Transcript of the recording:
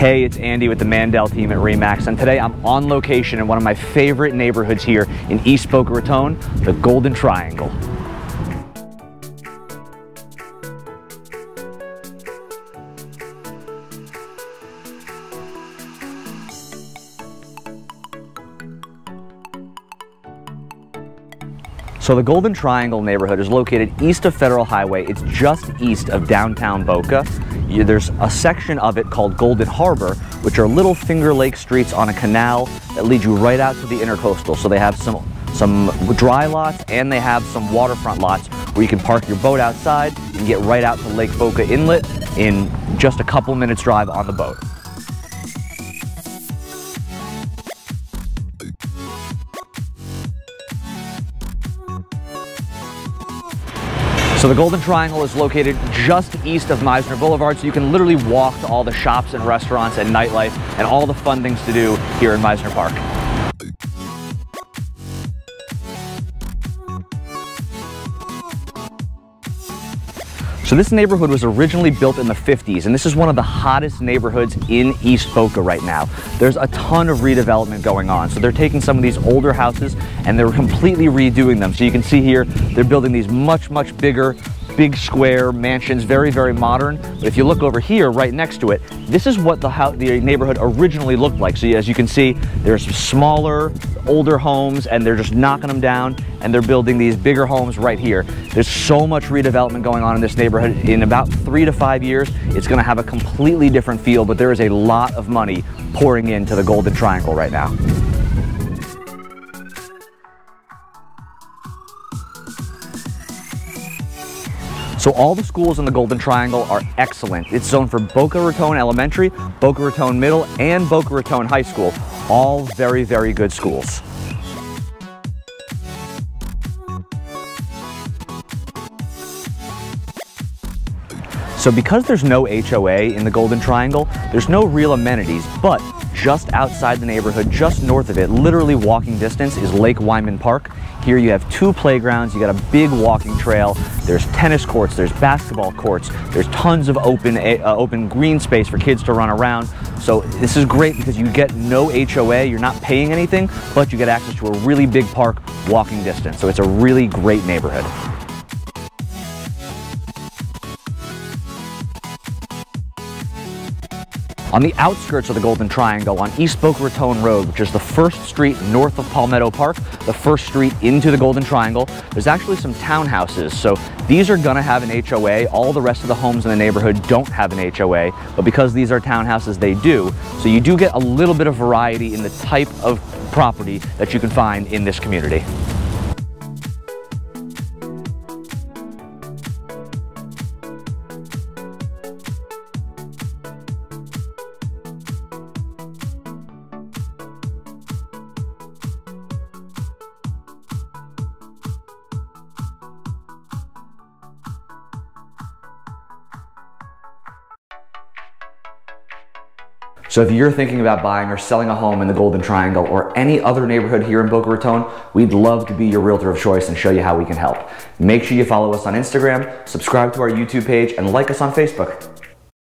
Hey, it's Andy with the Mandel team at REMAX, and today I'm on location in one of my favorite neighborhoods here in East Boca Raton, the Golden Triangle. So the Golden Triangle neighborhood is located east of Federal Highway. It's just east of downtown Boca. There's a section of it called Golden Harbor, which are little Finger Lake streets on a canal that lead you right out to the intercoastal. So they have some some dry lots and they have some waterfront lots where you can park your boat outside and get right out to Lake Boca Inlet in just a couple minutes drive on the boat. So the Golden Triangle is located just east of Mizner Boulevard, so you can literally walk to all the shops and restaurants and nightlife and all the fun things to do here in Mizner Park. So this neighborhood was originally built in the 50s, and this is one of the hottest neighborhoods in East Boca right now. There's a ton of redevelopment going on. So they're taking some of these older houses and they're completely redoing them. So you can see here, they're building these much, much bigger, big square mansions, very, very modern. But if you look over here, right next to it, this is what the, house, the neighborhood originally looked like. So as you can see, there's smaller, older homes, and they're just knocking them down, and they're building these bigger homes right here. There's so much redevelopment going on in this neighborhood. In about three to five years, it's gonna have a completely different feel, but there is a lot of money pouring into the Golden Triangle right now. So all the schools in the Golden Triangle are excellent. It's zoned for Boca Raton Elementary, Boca Raton Middle, and Boca Raton High School. All very, very good schools. So because there's no HOA in the Golden Triangle, there's no real amenities, but just outside the neighborhood, just north of it, literally walking distance, is Lake Wyman Park. Here you have two playgrounds, you got a big walking trail, there's tennis courts, there's basketball courts, there's tons of open, uh, open green space for kids to run around. So this is great because you get no HOA, you're not paying anything, but you get access to a really big park walking distance. So it's a really great neighborhood. On the outskirts of the Golden Triangle on East Boca Raton Road, which is the first street north of Palmetto Park, the first street into the Golden Triangle, there's actually some townhouses. So these are gonna have an HOA. All the rest of the homes in the neighborhood don't have an HOA, but because these are townhouses, they do. So you do get a little bit of variety in the type of property that you can find in this community. So if you're thinking about buying or selling a home in the Golden Triangle or any other neighborhood here in Boca Raton, we'd love to be your realtor of choice and show you how we can help. Make sure you follow us on Instagram, subscribe to our YouTube page, and like us on Facebook.